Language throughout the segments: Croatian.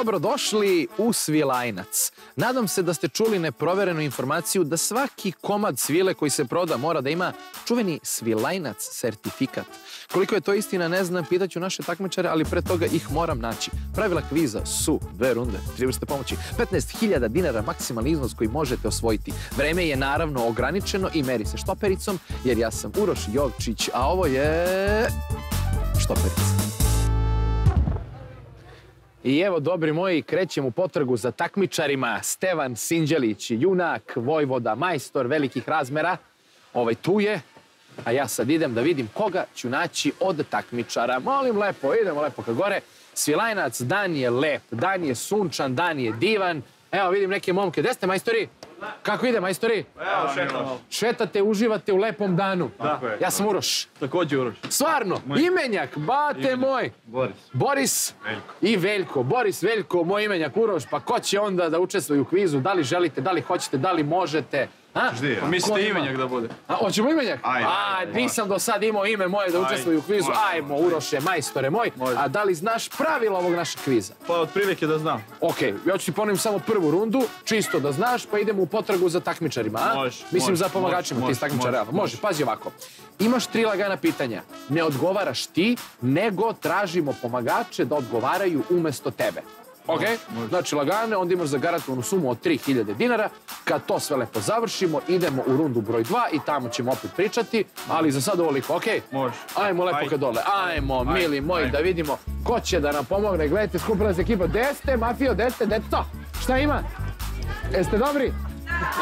Dobrodošli u Svilajnac. Nadam se da ste čuli neproverenu informaciju da svaki komad svile koji se proda mora da ima čuveni Svilajnac sertifikat. Koliko je to istina ne znam, pitaću naše takmičare, ali pre toga ih moram naći. Pravila kviza su dve runde, tri vrste pomoći, 15.000 dinara maksimalni iznos koji možete osvojiti. Vreme je naravno ograničeno i meri se štopericom, jer ja sam Uroš Jovčić, a ovo je štoperica. I evo, dobri moji, krećem u potrgu za takmičarima. Stevan Sinđelić, junak, vojvoda, majstor velikih razmera. Ovaj tu je, a ja sad idem da vidim koga ću naći od takmičara. Molim lepo, idemo lepo ka gore. Svilajnac, dan je lep, dan je sunčan, dan je divan. Evo, vidim neke momke. Gde ste, majstori? Kako ide, majstori? Evo, šetam. Šetate, uživate u lepom danu. Tako je. Ja sam Uroš. Također Uroš. Stvarno, imenjak, bate moj. Boris. Boris Veljko. i Veljko. Boris, Veljko, moj imenjak Uroš. Pa ko će onda da učestvuje u kvizu? Da li želite, da li hoćete, da li možete? A? Pa mislite imenjak da bude? A, hoćemo imenjak? Ajde. A, nisam do sad imao ime moje da učestvuju u kvizu. Ajmo, Uroše, majstore moj. Može. A da li znaš pravila ovog našeg kviza? Pa otprilike da znam. Ok, ja ću ti ponovim samo prvu rundu, čisto da znaš, pa idemo u potragu za takmičarima, a? Može, Mislim može, za pomagačima, može, ti takmičara. može, realno. Može, pazi ovako. Imaš tri lagana pitanja. Ne odgovaraš ti, nego tražimo pomagače da odgovaraju umesto tebe. Ok? Znači lagane, onda imaš zagarantovanu sumu od 3000 dinara. Kad to sve lepo završimo, idemo u rundu broj 2 i tamo ćemo opet pričati, ali za sad ovoliko, ok? Može. Ajmo lepo Ajde. ka dole. Ajmo, mili moji, da vidimo ko će da nam pomogne. Gledajte, skupila se ekipa. Gde ste, mafio, gde ste, deco? Šta ima? Jeste dobri?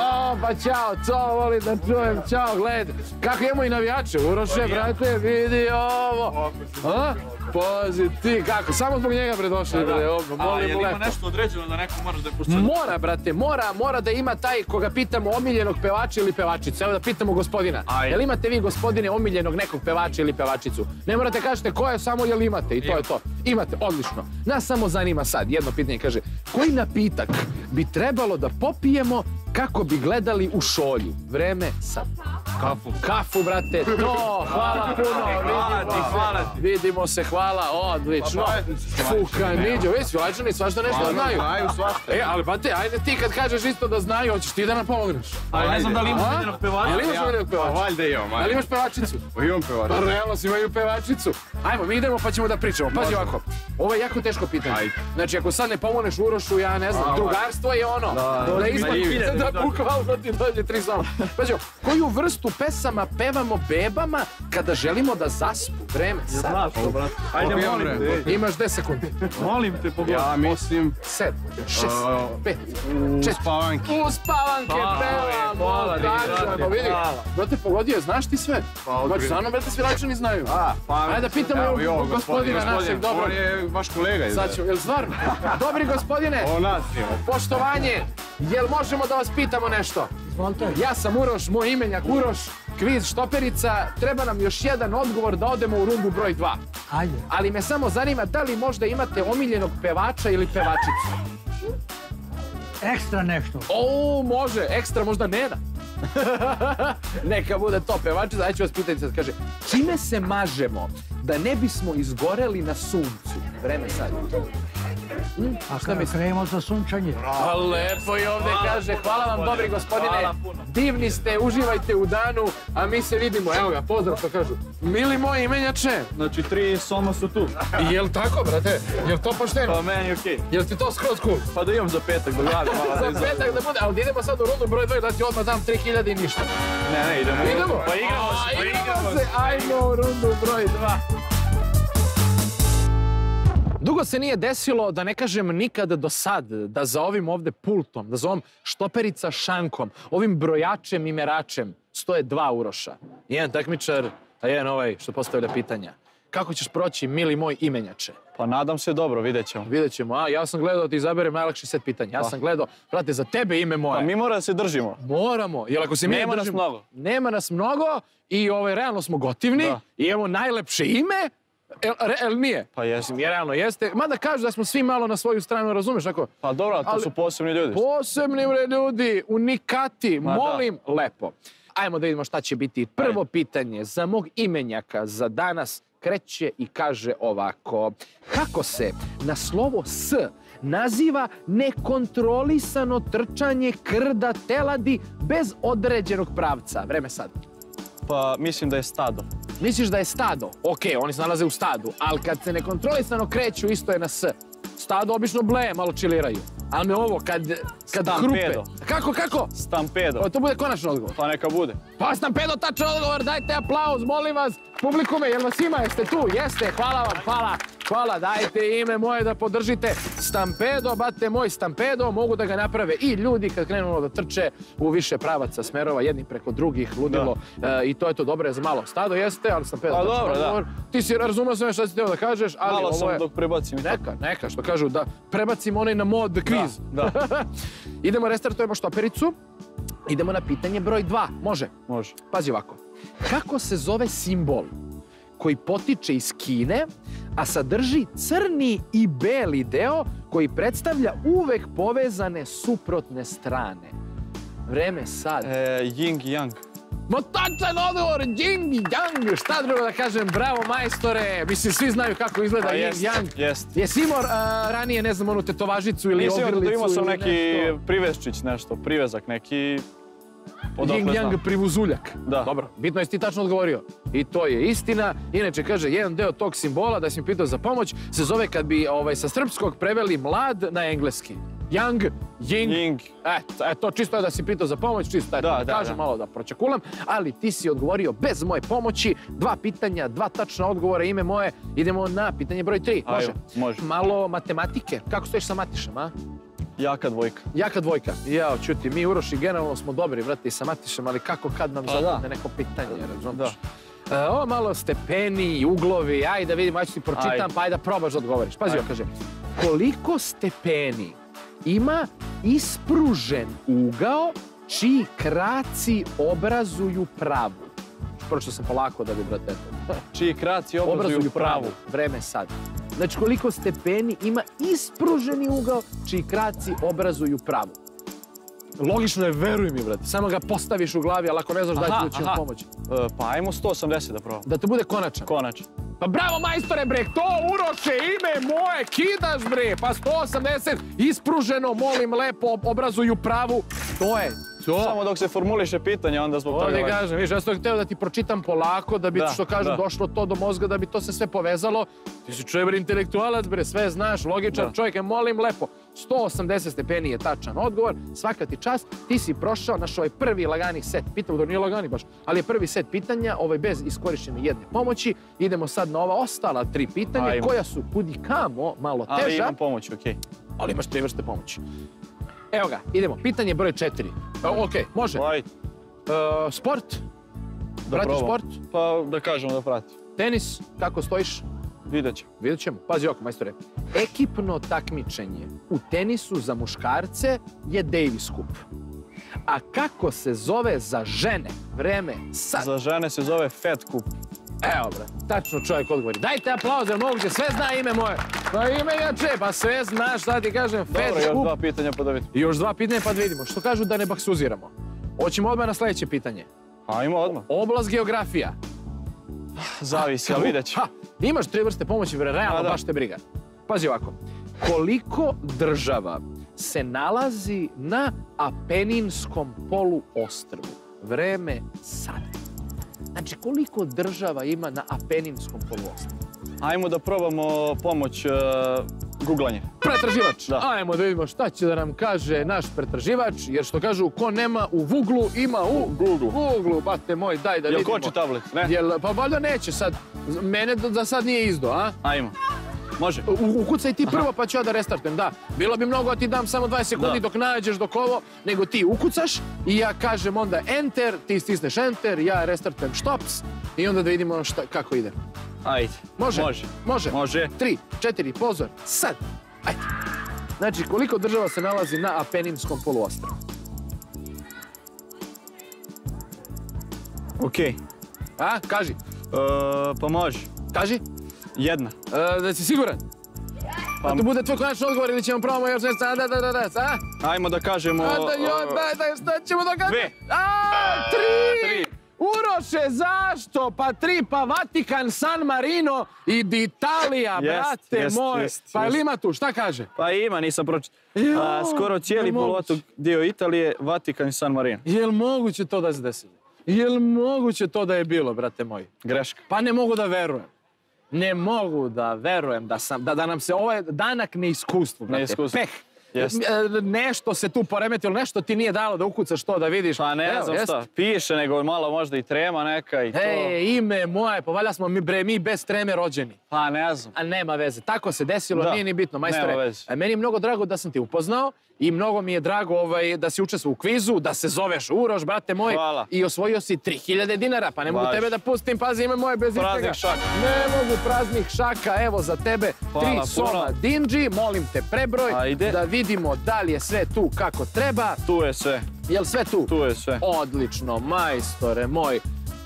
O, pa čao, to volim da čujem, čao, gled. Kako imamo i navijače, Uroše, brate, vidi ovo. A? Pazi ti, kako, samo zbog njega bre došli, bre, A, ima nešto određeno da neko moraš da je. Mora, brate, mora, mora da ima taj koga pitamo omiljenog pevača ili pevačicu. Evo da pitamo gospodina. Ajde. Jel imate vi, gospodine, omiljenog nekog pevača ili pevačicu? Ne morate kažete ko je, samo jel imate i to je to. Imate, odlično. Nas samo zanima sad, jedno pitanje kaže, koji napitak bi trebalo da popijemo kako bi gledali u šolju? Vreme sad. Kafu. Kafu, brate, to, hvala puno, Hvala ti, hvala ti. vidimo se, hvala, odlično. Pa Fuka, niđo, vidi, svilačani svašta nešto znaju. Znaju svašta. E, ali pa te, ajde ti kad kažeš isto da znaju, hoćeš ti da nam pomogneš. Ali ne znam da li ima A? omiljenog pevača. Jel imaš omiljenog pevača? Valjda imam, Da li imaš pevačicu? Pa imam pevača. Pa realno si imaju pevačicu. Ajmo, mi idemo pa ćemo da pričamo. Pazi ovako, ovo je jako teško pitanje. Ajde. Znači, ako sad ne pomogneš Urošu, ja ne znam, drugarstvo je ono. Da, da, da, ispadne, hiljade, da, da. bukvalno ti vrstu pesama pevamo bebama kada želimo da zaspu? Vreme, sad. Znaš to, brate. Ajde, molim te. Imaš 10 sekundi. Molim te, pogledaj. Ja mislim Sedam, šest, A, pet, u četiri. spavanki. U spavanke pevamo, hvala brate, pa vidi. Brate, pogodio, znaš ti sve? Pa, Znači, odbili. stvarno, brate, svilačani znaju. A, pa, Ajde da pitamo evo, gospodina našeg dobrog. On je vaš kolega. Sad ću, jel stvarno? Dobri gospodine, On nas ima. poštovanje, jel možemo da vas pitamo nešto? Ja sam Uroš, moj imenjak Uroš, kviz Štoperica, treba nam još jedan odgovor da odemo u rundu broj 2. Ajde. Ali me samo zanima da li možda imate omiljenog pevača ili pevačicu. Ekstra nešto. O, može, ekstra možda Nena. Neka bude to pevačica, ajde ću vas pitati sad, kaže, čime se mažemo da ne bismo izgoreli na suncu? Vreme sad. A šta mislite? krenemo za sunčanje? A lepo i ovdje Hvala, kaže, hvala vam dobri gospodine, divni ste, uživajte u danu, a mi se vidimo, evo ga, pozdrav što kažu. Mili moji imenjače, Znači, tri soma su tu. jel tako brate, jel to Pa pošteno? meni je okej. Jel ti to skroz cool? Pa da imam za petak, da gledam malo. Za petak da bude, ali idemo sad u rundu broj 2 da ti odmah dam 3000 i ništa. Ne, ne, idemo. Idemo? Pa igramo se, pa A, igramo se. Ajmo u rundu broj 2. Dugo se nije desilo, da ne kažem nikad do sad, da za ovim ovde pultom, da za ovom štoperica šankom, ovim brojačem i meračem stoje dva uroša. Jedan takmičar, a jedan ovaj što postavlja pitanja. Kako ćeš proći, mili moj imenjače? Pa nadam se dobro, vidjet ćemo. Vidjet ćemo, a ja sam gledao da ti izaberem najlakši set pitanja. Ja sam gledao, brate, za tebe ime moje. Pa mi mora da se držimo. Moramo, jer ako se mi Nema ne nas mnogo. Nema nas mnogo i ovaj, realno smo gotivni Da. i imamo najlepše ime. El, re- el nije? Pa. Mislim, je realno jeste. Mada kažu da smo svi malo na svoju stranu, razumeš? Ako, Pa dobro, ali to Ali- su posebni ljudi. posebni ljudi, unikati, Ma da. molim, lepo. Ajmo da vidimo šta će biti. Prvo pitanje za mog imenjaka za danas kreće i kaže ovako. Kako se na slovo S naziva nekontrolisano trčanje krda teladi bez određenog pravca? Vreme sad. Pa mislim da je stado. Misliš da je stado? Ok, oni se nalaze u stadu, ali kad se nekontrolisano kreću, isto je na S. Stado obično bleje, malo čiliraju. Ali me ovo, kad, kad. Stampedo. Kako, kako? Stampedo. O, to bude konačan odgovor. Pa neka bude. Pa Stampedo, tačan odgovor, dajte aplauz, molim vas. Publikume, jel vas ima, jeste tu? Jeste, hvala vam, hvala. Hvala, dajte ime moje da podržite. Stampedo, bate moj Stampedo, mogu da ga naprave i ljudi kad krenu da trče u više pravaca smerova, jedni preko drugih, ludilo. E, I to je to dobro je za malo stado, jeste, ali Stampedo, Pa dobro, da. Ti si razumio sam šta si htio da kažeš, ali Malo ovo sam je... dok prebacim i to. Neka, neka, što kažu, da prebacimo onaj na mod kviz. Da, Idemo, restartujemo štopericu. Idemo na pitanje broj 2. Može? može. Pazi ovako. Kako se zove simbol koji potiče iz Kine, a sadrži crni i beli deo koji predstavlja uvek povezane suprotne strane? Vreme sad. E, Ying Yang. Ma tačan odgovor, yin i yang, šta drugo da kažem, bravo majstore, mislim svi znaju kako izgleda Pa yin jest, yang. jest. Jesi imao ranije, ne znam, onu tetovažicu ili Mislim da ogrlicu imao sam neki nešto? priveščić nešto, privezak neki. Yin. Yang privuzuljak. Da. Dobro, bitno je ti tačno odgovorio. I to je istina. Inače, kaže, jedan deo tog simbola, da si mi pitao za pomoć, se zove kad bi ovaj, sa srpskog preveli mlad na engleski. Yang, Ying, Ying. Eto, e, to čisto je da si pitao za pomoć, čisto eto, Da, da, kažem da. malo da pročekulam, ali ti si odgovorio bez moje pomoći, dva pitanja, dva tačna odgovora, ime moje, idemo na pitanje broj tri, može? Ajde, može. Malo matematike, kako stojiš sa matišem, a? Jaka dvojka. Jaka dvojka. Jao, čuti, mi Uroši generalno smo dobri, vrati, sa matišem, ali kako kad nam Pa zapadne da. neko pitanje, razumiješ? E, ovo malo stepeni, uglovi, ajde da vidimo, ajde ti pročitam, Ajde. pa ajde da probaš da odgovoriš. Pazi, ovo kaže, koliko stepeni ima ispružen ugao čiji kraci obrazuju pravu? Pročito sam polako da bi, brate. Čiji kraci obrazuju pravu. Vreme sad. Znači koliko stepeni ima ispruženi ugao čiji kraci obrazuju pravu. Logično je, veruj mi, brate. Samo ga postaviš u glavi, ali ako ne znaš da ću aha. pomoći. E, pa ajmo 180 da probam. Da to bude konačan. Konačno. Pa bravo majstore bre, to uroče ime moje, kidaš bre, pa 180 ispruženo, molim lepo, obrazuju pravu, to je to. Samo dok se formuliše pitanje, onda zbog toga... Ovdje kažem, viš, ja sam htio da ti pročitam polako, da bi, Da, što kažu, da. došlo to do mozga, da bi to se sve povezalo. Ti si čovjek intelektualac bre, sve znaš, logičan čovjek, je, molim lepo. 180 stepeni je tačan odgovor, svaka ti čast, ti si prošao naš ovaj prvi lagani set pitanja, da nije lagani baš, ali je prvi set pitanja, ovaj bez iskorištene jedne pomoći. Idemo sad na ova ostala tri pitanja, Ajmo. koja su kudi kamo malo Ali teža, imam pomoć, okej. ali imaš tri vrste pomoći. Evo ga, idemo, pitanje broj četiri. E, Ok, može. E, sport, da Pratiš probam. sport? Pa da kažemo da prati. tenis, kako stojiš? Vidjet ćemo. Vidjet ćemo. Pazi ovako, majstore. Ekipno takmičenje u tenisu za muškarce je Davis Cup. A kako se zove za žene? Vreme, sad. Za žene se zove Fat Cup. Evo bre, tačno čovjek odgovori. Dajte aplauz, jer moguće, sve zna ime moje. Pa ime jače, pa sve znaš, šta ti kažem, Dobro, još dva pitanja pa da vidim. I još dva pitanja pa da vidimo. Što kažu da ne baksuziramo? Hoćemo odmah na sljedeće pitanje. Ajmo odmah. Oblast geografija. Zavisi, ali vidjet. Ha, imaš tri vrste pomoći, bre, realno A, da. baš te briga. Pazi ovako. Koliko država se nalazi na Apeninskom poluostrvu? Vreme sad. Znači, koliko država ima na Apeninskom poluostrvu? Ajmo da probamo pomoć uh, googlanje. Pretraživač. Da. Ajmo da vidimo šta će da nam kaže naš pretraživač, jer što kažu, ko nema u Vuglu, ima u Google. Google, bate moj, daj da Jel vidimo. koči tablet? Ne? Jel, pa valjda neće sad. Mene za sad nije izdo, a? Ajmo. Može. U- Ukucaj ti prvo pa ću ja da restartujem, da. Bilo bi mnogo da ti dam samo 20 sekundi dok nađeš dok ovo, nego ti ukucaš i ja kažem onda enter, ti stisneš enter, ja restartujem stops i onda da vidimo šta, kako ide. Ajde. Može? Može. Može. Može. Tri, četiri, pozor, sad. Ajde. Znači, koliko država se nalazi na Apeninskom poluostrvu? Okej. A, kaži, E, pa može. kaži. Jedna. E, da si siguran? Pa Pa- to bude tvoj konačni odgovor ili ćemo probamo još nešto, a, da, da, da, da, a? Ajmo da kažemo... A, da, joj, daj, daj, šta ćemo da kažemo? Dve. A, tri! Uroše, zašto? Pa tri, pa Vatikan, San Marino i Italija, brate moj. pa ili ima tu, šta kaže? Pa ima, nisam pročitao. Joj, Skoro cijeli poluotok dio Italije, Vatikan i San Marino. Jel moguće to da se desilo? Jel moguće to da je bilo, brate moji? Greška. Pa ne mogu da verujem. Ne mogu da verujem da, sam, da, da nam se ovaj danak neiskustvu, brate. Neiskustvo. Peh. Jest. E, Nešto se tu poremetilo, nešto ti nije dalo da ukucaš to da vidiš. Pa ne Evo, znam jest. šta, piše nego malo možda i trema neka i to. Ej, ime moje, pa valjda smo mi, bre, mi bez treme rođeni. Pa ne znam. A nema veze, tako se desilo, Da, nije ni bitno, majstore. nema veze. E, Meni je mnogo drago da sam ti upoznao i mnogo mi je drago ovaj, da si učestvovao u kvizu, da se zoveš Uroš, brate moj. Hvala. I osvojio si 3000 dinara, pa ne mogu tebe da pustim, pazi ime moje bez Praznik ičega. šaka. Ne mogu praznih šaka, evo za tebe Hvala tri soma dinđi, molim te prebroj, Ajde. da vidimo da li je sve tu kako treba. Tu je sve, Jel sve tu? tu je sve. Odlično, majstore moj.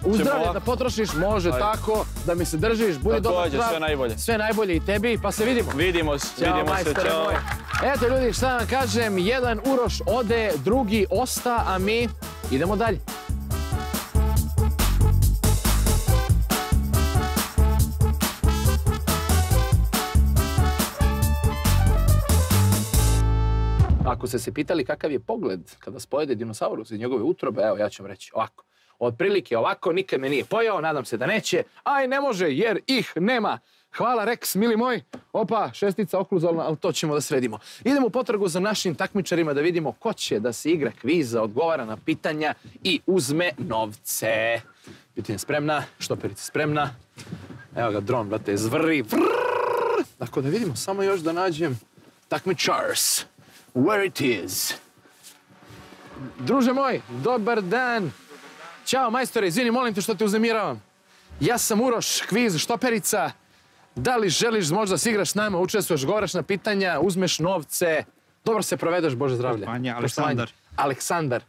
U zdravlje ovako. da potrošiš, može Ajde. tako, da mi se držiš, budi dobar zdrav. sve najbolje. Sve najbolje i tebi, pa se vidimo. Vidimo se, Ćao, vidimo se, čao. Eto ljudi, šta vam kažem, jedan Uroš ode, drugi osta, a mi idemo dalje. Ako ste se pitali kakav je pogled kada spojede dinosaurus iz njegove utrobe, evo ja ću vam reći ovako. Otprilike ovako, nikad me nije pojao, nadam se da neće, aj ne može jer ih nema. Hvala Rex, mili moj. Opa, šestica okluzalna, ali to ćemo da sredimo. Idemo u potragu za našim takmičarima da vidimo ko će da se igra kviza, odgovara na pitanja i uzme novce. Pitanje spremna, štoperica spremna. Evo ga, dron, brate, zvrri. Vrrrr. Tako da vidimo, samo još da nađem takmičars. Where it is. Druže moj, dobar dan. Ćao majstore, izvini, molim te što te uznemiravam. Ja sam Uroš, kviz, štoperica. Da li želiš možda se igraš s nama, učestvuješ, govaraš na pitanja, uzmeš novce. Dobro se provedeš, Bože zdravlje. Poštovanje, Poštovanje. Aleksandar.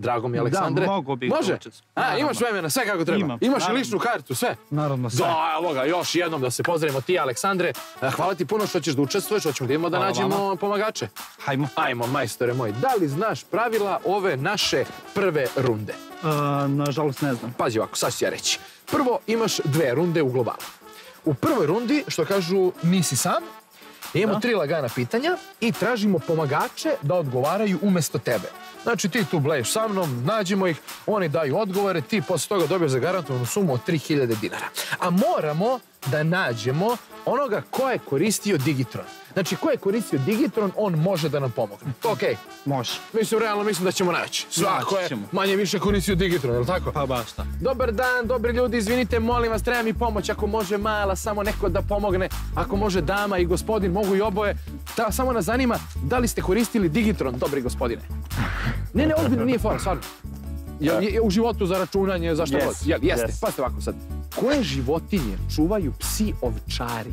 Drago mi je, Aleksandre. mogao bih Može? da. A, imaš vremena, sve kako treba. Imam, imaš i ličnu kartu, sve. Naravno sve. Da, evo ga, još jednom da se pozdravimo ti, Aleksandre. E, Hvala ti puno što ćeš da učestvuješ, hoćemo da imamo da nađemo vama. pomagače. Hajmo. Ajmo, majstore moj, da li znaš pravila ove naše prve runde? E, nažalost ne znam. Pazi ovako, sad ću ja reći. Prvo imaš dve runde u globalu. U prvoj rundi, što kažu, nisi sam, imamo Da. tri lagana pitanja i tražimo pomagače da odgovaraju umjesto tebe. Znači ti tu bleješ sa mnom, nađemo ih, oni daju odgovore, ti posle toga dobiješ zagarantovanu sumu od 3000 dinara. A moramo da nađemo onoga ko je koristio Digitron. Znači, ko je koristio Digitron, on može da nam pomogne. To okej. Može. Mislim, realno mislim da ćemo naći. Svako je manje više koristio Digitron, je li tako? Pa baš da. Dobar dan, dobri ljudi, izvinite, molim vas, treba mi pomoć, ako može mala, samo neko da pomogne, ako može dama i gospodin, mogu i oboje. Ta, samo nas zanima, da li ste koristili Digitron, dobri gospodine? Ne, ne, ozbiljno, nije fora, stvarno. Je, je, u životu za računanje, za šta Yes, god. Jel, jeste, yes. pazite ovako sad. Koje životinje čuvaju psi ovčari?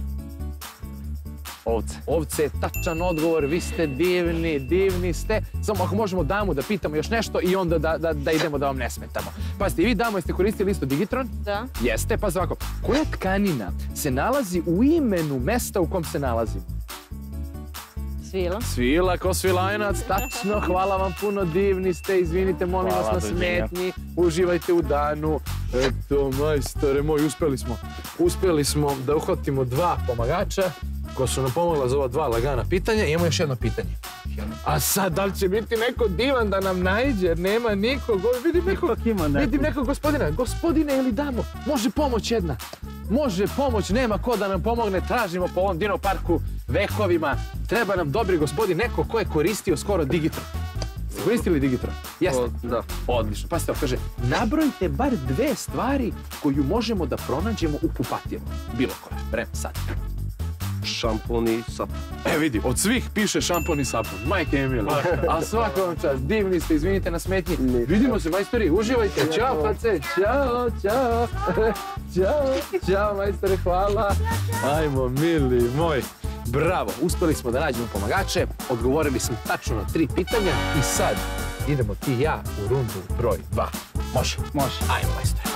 Ovce. Ovce je tačan odgovor, vi ste divni, divni ste. Samo ako možemo damu da pitamo još nešto i onda da, da, da idemo da vam ne smetamo. Pazite, vi damo jeste koristili isto Digitron? Da. Jeste, pa ovako. Koja tkanina se nalazi u imenu mesta u kom se nalazimo? Svila. Svila ko svilajnac, tačno, hvala vam puno, divni ste, izvinite, molim Hvala, vas na smetnji, uživajte u danu. Eto, majstore moj, uspeli smo. Uspeli smo da uhvatimo dva pomagača koja su nam pomogla za ova dva lagana pitanja i imamo još jedno pitanje. A sad, da li će biti neko divan da nam najđe, jer nema nikog, vidim nekog. vidim nekog gospodina, gospodine ili damo, može pomoć jedna, može pomoć, nema ko da nam pomogne, tražimo po ovom Dino parku vekovima, treba nam dobri gospodin, neko ko je koristio skoro Digitron. Ste koristili Digitron? Jeste? Da. Odlično. Pa se kaže, nabrojite bar dve stvari koju možemo da pronađemo u kupatilu. Bilo koje. Vreme, sad. Šampon i sapun. E vidi, od svih piše šampon i sapun. Majke Emila. A svaka vam čast, divni ste, izvinite na smetnji. Vidimo se, majstori, uživajte. Ćao, face. Ćao, ćao. Ćao, ćao, majstore, hvala. Ajmo, mili moj. Bravo, uspeli smo da nađemo pomagače, odgovorili smo tačno na tri pitanja i sad idemo ti i ja u rundu broj dva. Može? Može. Ajmo, majstore.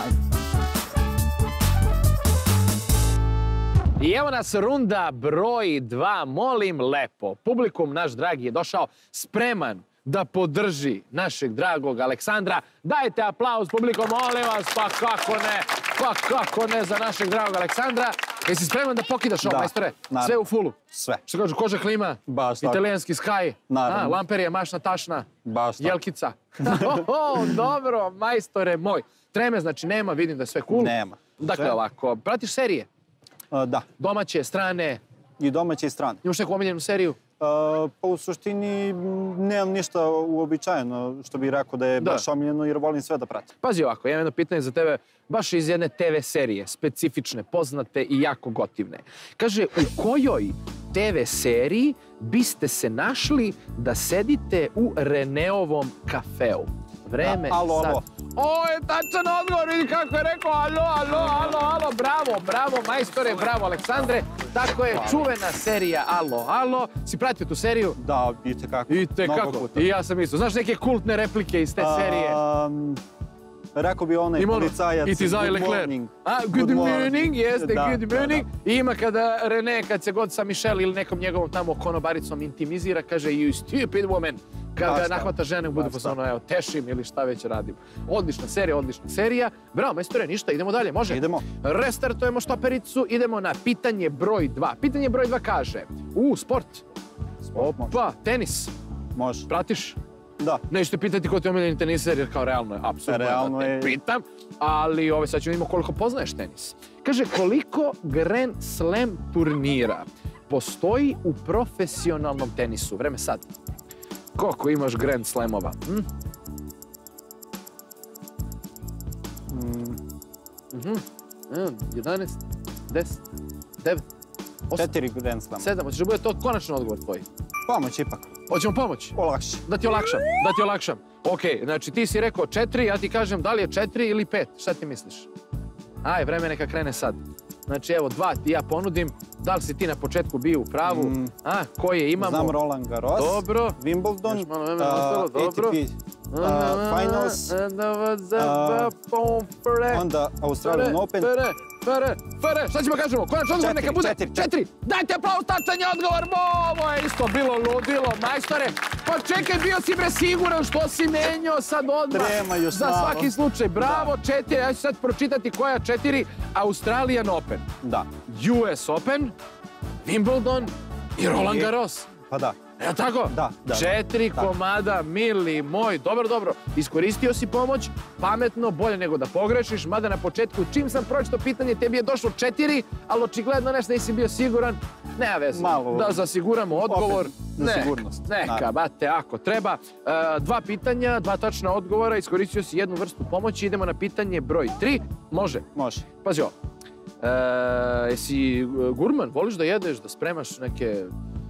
I evo nas runda broj dva, molim lepo. Publikum naš dragi je došao spreman da podrži našeg dragog Aleksandra. Dajte aplauz publiko, molim vas, pa kako ne, pa kako ne za našeg dragog Aleksandra. Jesi spreman da pokidaš ovo, majstore? Sve u fulu. Sve. Što kažu, koža klima, Baš italijanski Naravno. a, lamperija, mašna, tašna, Baš jelkica. Oho, dobro, majstore moj. Treme, znači nema, vidim da je sve cool. Nema. Dakle, Sve. ovako, pratiš serije? Da, Domaće, strane, i domaće i strane. imaš neku omiljenu seriju? Pa u suštini nemam ništa uobičajeno što bih rekao da je Da. baš omiljeno jer volim sve da pratim. Pazi ovako, imam jedno pitanje za tebe, baš iz jedne TV serije, specifične, poznate i jako gotivne. Kaže, u kojoj TV seriji biste se našli da sedite u Reneovom kafeu? Vreme A, alo, sad. alo. O, je tačan odgovor, vidi kako je rekao, alo, alo, alo, alo, bravo, bravo, majstore, bravo, Aleksandre. Tako je čuvena serija Alo, alo. Si pratio tu seriju? Da, i tekako. I te Mnogo kako? puta. I ja sam isto. Znaš neke kultne replike iz te serije? Rekao bi onaj ono, policajac. It is I good Leclerc. morning. A, good, morning, jeste, Da, good morning. da. I ima kada René, kad se god sa Michelle ili nekom njegovom tamo konobaricom intimizira, kaže you stupid woman. Kada Baš nahvata žene, Baš pozvano, evo, tešim ili šta već radim. Odlična serija, odlična serija. Bravo, majstore, ništa, idemo dalje, može? Idemo. Restartujemo štopericu, idemo na pitanje broj 2. Pitanje broj 2 kaže, u, sport. Sport može. Opa, tenis. Može. Pratiš? Da. Neću te pitati ko ti je omiljeni teniser, jer kao realno je, apsolutno Realno da te je. pitam. Ali ove, sad ćemo vidimo koliko poznaješ tenis. Kaže, koliko Grand Slam turnira postoji u profesionalnom tenisu? Vreme sad. Koliko imaš Grand Slamova? Hm? Mm, Mhm. Mm, 11, 10, 9, 8, Četiri Grand Slam. 7. Hoćeš da bude to konačan odgovor tvoj? Pomoć ipak. Hoćemo pomoć? Olakši. Da ti olakšam, da ti olakšam. Ok, znači ti si rekao četiri, ja ti kažem da li je četiri ili pet. Šta ti misliš? Aj, vreme neka krene sad. Znači evo, dva ti ja ponudim. Da li si ti na početku bio u pravu? Mm. A, koje imamo? Znam Roland Garros. Dobro. Wimbledon. Još malo ostalo, dobro. ATP Finals. Onda Australian Open. Fere, fere, fere, šta ćemo kažemo? Konačno odgovor neka bude četiri, četiri. Dajte aplauz, tačan je odgovor. Bo, Ovo je isto bilo ludilo, majstore. Pa čekaj, bio si bre siguran što si menjao sad odmah. Trema još Za svaki slučaj. Bravo, četiri. Ja ću sad pročitati koja četiri. Australian Open, Da. US Open, Wimbledon i Roland Garros. Pa da. Evo tako? Da, da, Četiri da. komada, mili moj. Dobro, dobro. Iskoristio si pomoć, pametno, bolje nego da pogrešiš, mada na početku, čim sam pročito pitanje, tebi je došlo četiri, ali očigledno nešto nisi bio siguran. Nema veze. Malo. Da zasiguramo odgovor. Opet, Neka, sigurnost. Neka, Naravno. bate, ako treba. E, dva pitanja, dva tačna odgovora, iskoristio si jednu vrstu pomoći. Idemo na pitanje broj tri. Može. Može. Pazi ovo. E, jesi e, gurman, voliš da jedeš, da spremaš neke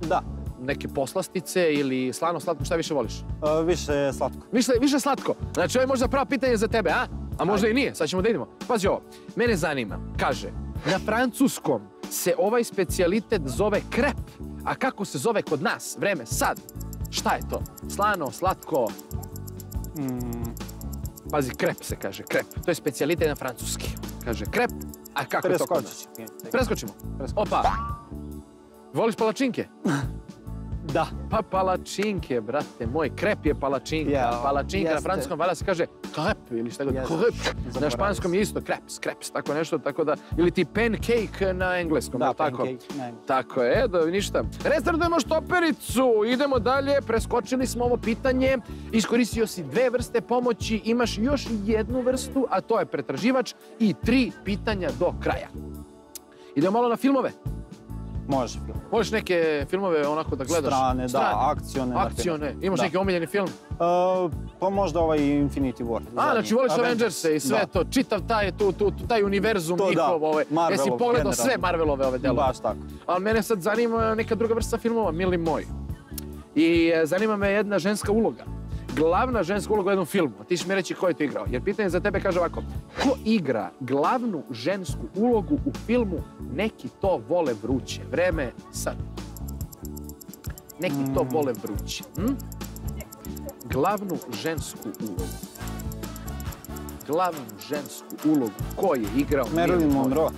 Da. neke poslastice ili slano slatko, šta više voliš? A, više slatko. Više, više slatko. Znači, ovo je možda pravo pitanje za tebe, a? A možda i nije, sad ćemo da idemo. Pazi ovo, mene zanima, kaže, na francuskom se ovaj specijalitet zove krep, a kako se zove kod nas? Vreme, sad. Šta je to? Slano, slatko, Mm, pazi, krep se kaže, krep. To je specijalitet na francuski. Kaže krep, a kako je to kod nas? Preskočimo. Opa. Voliš palačinke? Da. Pa palačinke, brate moj, krep je palačinka. Ja, palačinka na jeste. francuskom valjda se kaže krep ili šta god. Krep. Na španskom je isto kreps, kreps, tako nešto, tako da, ili ti pancake na engleskom, Da, tako? pancake, ne. Tako je, da ništa. Restartujemo štopericu, idemo dalje, preskočili smo ovo pitanje, iskoristio si dve vrste pomoći, imaš još jednu vrstu, a to je pretraživač i tri pitanja do kraja. Idemo malo na filmove. Može. Voliš neke filmove onako da gledaš? Strane, da, akcione. Akcione. Imaš Da. neki omiljeni film? A, pa možda ovaj Infinity War. A, znači voliš Avengers-e i sve Da. to, čitav taj, tu, tu, taj univerzum To da, njihov, Jesi pogledao generalno. sve Marvelove ove delove? Baš tako. Ali mene sad zanima neka druga vrsta filmova, mili moj. I e, zanima me jedna ženska uloga. Glavna ženska uloga u jednom filmu. Ti ćeš mi reći ko je to igrao. Jer pitanje za tebe kaže ovako. Ko igra glavnu žensku ulogu u filmu Neki to vole vruće? Vreme sad. Neki to vole vruće. Hm? Glavnu žensku ulogu. Glavnu žensku ulogu. Ko je igrao? Marilyn? Monroe.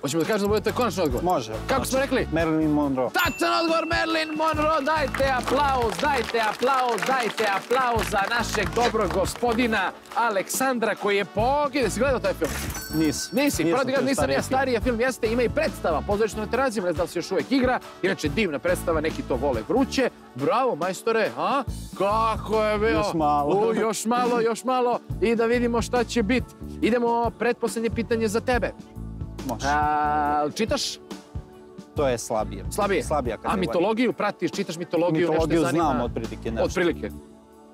Hoćemo da kažem da budete konačni odgovor? Može. Kako smo rekli? Marilyn Monroe. Tačan odgovor Marilyn Monroe, dajte aplauz, dajte aplauz, dajte aplauz za našeg dobrog gospodina Aleksandra koji je pogide. Si gledao taj film? Nis. Nisi, Nisam nisam stariji ja film. stariji film jeste, ima i predstava, pozorišno na terazima, ne znam da li se još uvijek igra, inače divna predstava, neki to vole vruće. Bravo, majstore, a? Kako je bio? Još malo. U, još malo, još malo i da vidimo šta će biti. Idemo, pretposlednje pitanje za tebe. Može. A, čitaš? To je slabije. Slabije? Slabija A kategorija. mitologiju pratiš, čitaš mitologiju, Mitologiju nešto te zanima? znam otprilike nešto. Otprilike.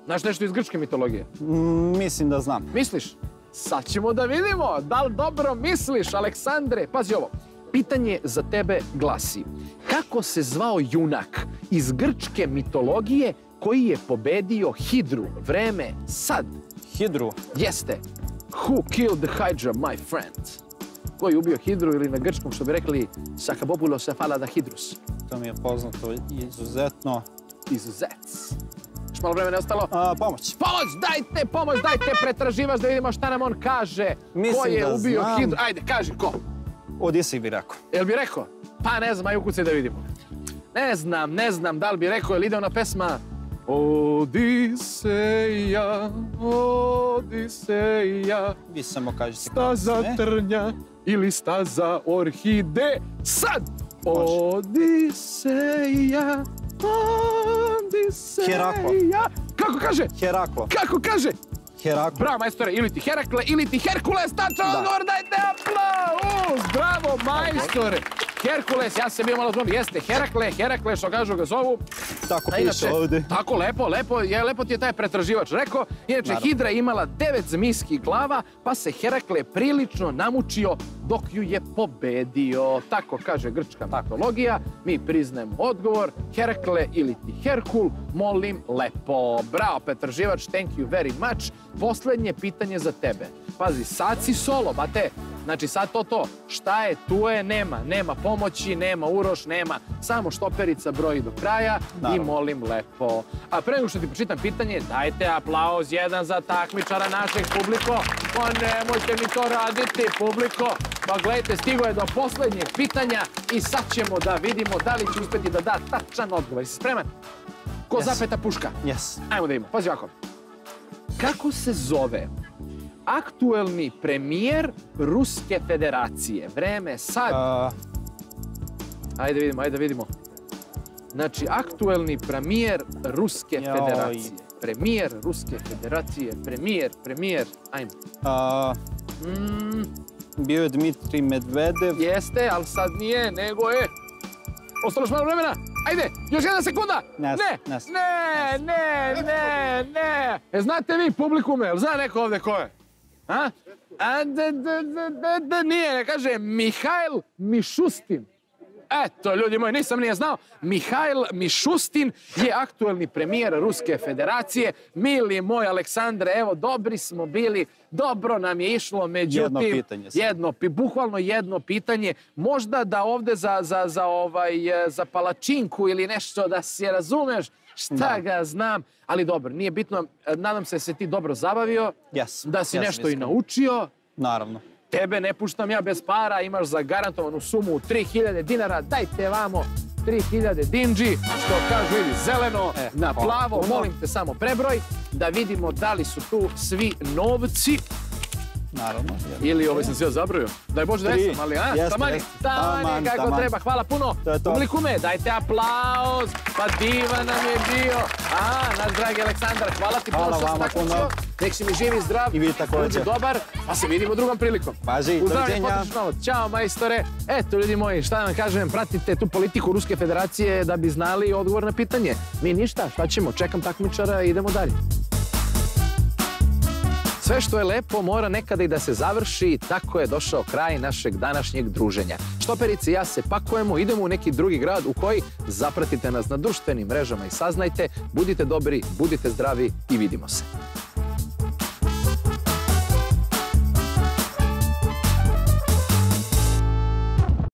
Znaš nešto iz grčke mitologije? Mm, mislim da znam. Misliš? Sad ćemo da vidimo da li dobro misliš, Aleksandre. Pazi ovo. Pitanje za tebe glasi. Kako se zvao junak iz grčke mitologije koji je pobedio Hidru? Vreme sad. Hidru. Jeste. Who killed the Hydra, my friend? Ko je ubio Hidru ili na grčkom što bi rekli Sakabopulo Sefalada Hidrus? To mi je poznato izuzetno. Izuzec. Još malo vremena je ostalo. A, pomoć. Pomoć, dajte pomoć, dajte pretraživač da vidimo šta nam on kaže. ko Mislim je da ubio znam. Hidru? Ajde, kaži, ko? Odisej bi rekao. Jel bi rekao? Pa ne znam, aj ukucaj da vidimo. Ne znam, ne znam da li bi rekao, jel ide ona pesma Odiseja, Odiseja, Vi samo kažete kako staza se ne. trnja ili staza orhide. Sad! Odiseja, Odiseja. Heraklo. Kako kaže? Heraklo. Kako kaže? Heraklo. Bravo, majstore, ili ti Herakle, ili ti Herkules, tačan Da. odgovor, dajte aplauz! Bravo, majstore! Herkules, ja sam bio malo zbog, jeste Herakle, Herakle, što kažu ga zovu. Tako A piše ovde. Tako, lepo, lepo, je, lepo ti je taj pretraživač rekao. Inače, Naravno. Hidra je imala devet zmijskih glava, pa se Herakle prilično namučio dok ju je pobedio. Tako kaže grčka mitologija. Mi priznajemo odgovor. Herakle ili ti Herkul, molim lepo. Bravo, pretraživač, thank you very much. Poslednje pitanje za tebe. Pazi, sad si solo, bate. Znači sad to to, šta je, tu je, nema, nema pomoći, nema uroš, nema, samo štoperica broji do kraja i molim lepo. A pre nego što ti pročitam pitanje, dajte aplauz jedan za takmičara našeg publiko. Pa nemojte mi to raditi, publiko. Pa gledajte, stigo je do poslednjeg pitanja i sad ćemo da vidimo da li će uspeti da da tačan odgovor. Jesi spreman? Ko Yes. zapeta puška? Yes. Ajmo da imamo, pazi ovako. Kako se zove aktuelni premijer Ruske federacije? Vreme sad. A, Ajde vidimo, ajde vidimo. Znači, aktuelni premijer Ruske Joj. federacije. Premijer Ruske federacije, premijer, premijer, ajmo. Mm, bio je Dmitri Medvedev. jeste, ali sad nije, nego je... Ostalo još malo vremena. Ajde, još jedna sekunda. Ne ne, ne ne, ne, ne, ne. E, znate vi publikume, jel zna neko ovde ko je? A? A, da, da, da, da, da, nije, ne kaže Mihajl Mišustin. Eto, ljudi moji, nisam nije znao. Mihajl Mišustin je aktuelni premijer Ruske federacije. Mili moj Aleksandre, evo, dobri smo bili, dobro nam je išlo, međutim... Jedno pitanje. Jedno, bukvalno jedno pitanje. Možda da ovde za, za, za, ovaj, za palačinku ili nešto da se razumeš, šta ga znam. Ali dobro, nije bitno. E, Nadam se da se ti dobro zabavio, Yes. da si nešto i naučio. Naravno. Tebe ne puštam ja bez para, imaš zagarantovanu sumu 3000 dinara, dajte vamo 3000 dinđi, što kažu ili zeleno E, na hvala plavo, molim te samo prebroj, da vidimo da li su tu svi novci Naravno. ili ovaj sam se ja zabrojio. Daj Bože da jesam, ali a, Jeste, tamani, Taman, kako treba, hvala puno. To je to. Publikume, dajte aplauz, pa divan nam je bio. A, naš dragi Aleksandar, hvala ti puno što takmičio. puno. Nek si mi živi zdrav. I vi takođe. Budi dobar, pa se vidimo drugom prilikom. Pazi, doviđenja. Ćao majstore. Eto ljudi moji, šta vam kažem, pratite tu politiku Ruske federacije da bi znali odgovor na pitanje. Mi ništa, šta ćemo, čekam takmičara i idemo dalje. Sve što je lepo mora nekada i da se završi i tako je došao kraj našeg današnjeg druženja. Štoperici i ja se pakujemo, idemo u neki drugi grad u koji zapratite nas na društvenim mrežama i saznajte, budite dobri, budite zdravi i vidimo se.